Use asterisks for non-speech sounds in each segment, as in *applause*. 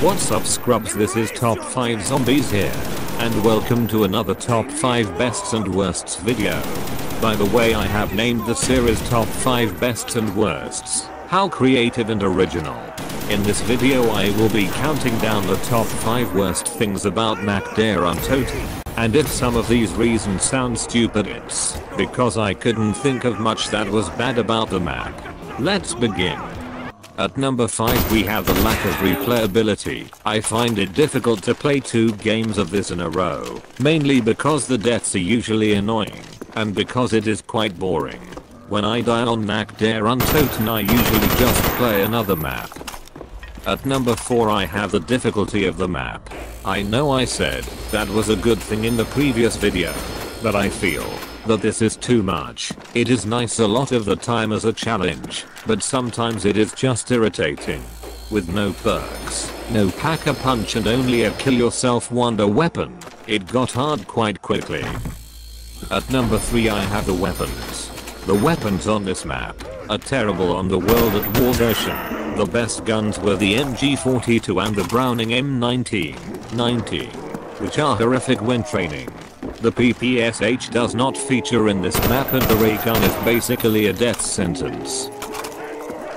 What's up scrubs this is top 5 zombies here. And welcome to another top 5 bests and worsts video. By the way I have named the series top 5 bests and worsts. How creative and original. In this video I will be counting down the top 5 worst things about Nacht Der Untoten. And if some of these reasons sound stupid it's because I couldn't think of much that was bad about the map. Let's begin. At number 5 we have the lack of replayability. I find it difficult to play two games of this in a row, mainly because the deaths are usually annoying, and because it is quite boring. When I die on Nacht Der Untoten I usually just play another map. At number 4 I have the difficulty of the map. I know I said that was a good thing in the previous video, but I feel that this is too much. It is nice a lot of the time as a challenge, but sometimes it is just irritating. With no perks, no pack-a-punch and only a kill yourself wonder weapon, it got hard quite quickly. At number 3 I have the weapons. The weapons on this map are terrible on the World at War version. The best guns were the MG42 and the Browning M1919, which are horrific when training. The PPSH does not feature in this map and the ray gun is basically a death sentence.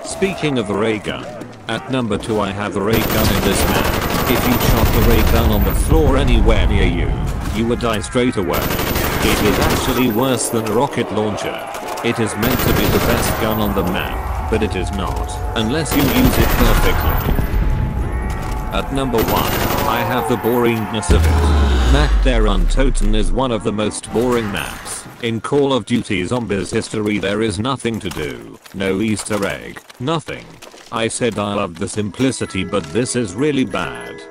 Speaking of the ray gun, at number 2 I have the ray gun in this map. If you shot the ray gun on the floor anywhere near you, you would die straight away. It is actually worse than a rocket launcher. It is meant to be the best gun on the map, but it is not, unless you use it perfectly. At number 1, I have the boringness of it. Nacht Der Untoten is one of the most boring maps. In Call of Duty Zombies history there is nothing to do, no easter egg, nothing. I said I loved the simplicity but this is really bad.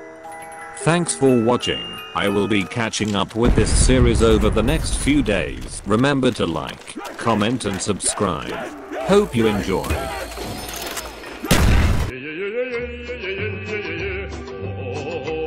Thanks for watching. I will be catching up with this series over the next few days. Remember to like, comment and subscribe. Hope you enjoy. yeah, *laughs*